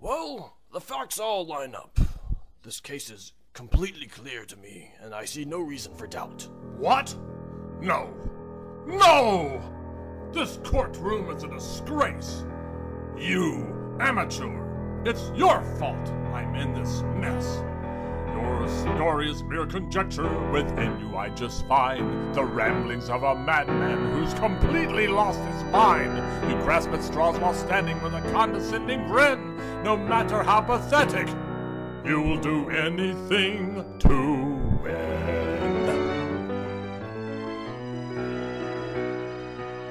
Well, the facts all line up. This case is completely clear to me, and I see no reason for doubt. What? No. No! This courtroom is a disgrace. You, amateur, it's your fault I'm in. Your is mere conjecture. Within you, I just find the ramblings of a madman who's completely lost his mind. You grasp at straws while standing with a condescending grin. No matter how pathetic, you'll do anything to win.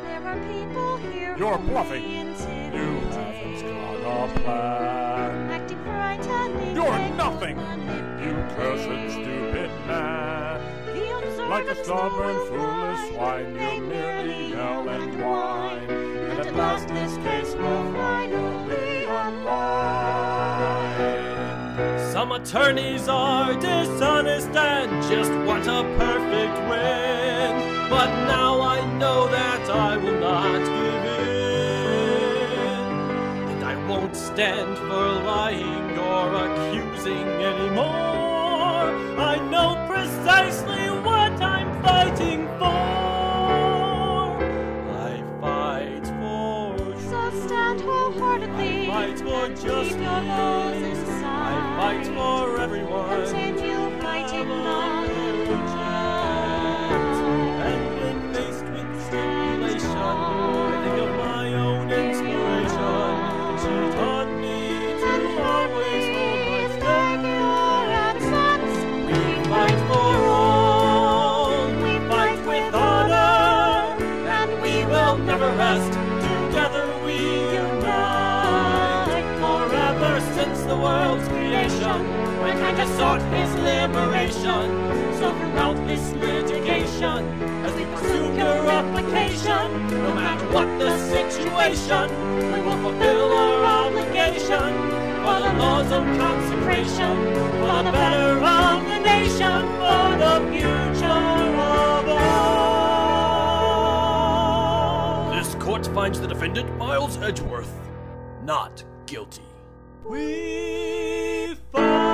There are people here You're bluffing. You haven't got a plan. Acting frightening. You're like nothing. manipulated. You cursed, stupid man. Like a stubborn, foolish swine, they you merely yell and and whine. And at last this case will finally unwind. Some attorneys are dishonest and just want a perfect win. But now stand for lying or accusing anymore. I know precisely what I'm fighting for. I fight for So stand wholeheartedly. I fight for justice. Rest. Together we unite. Forever since the world's creation, mankind has sought his liberation. So throughout this litigation, as we pursue purification, no matter what the situation, we will fulfill our obligation for the laws of consecration, for the better court finds the defendant, Miles Edgeworth, not guilty. We fight.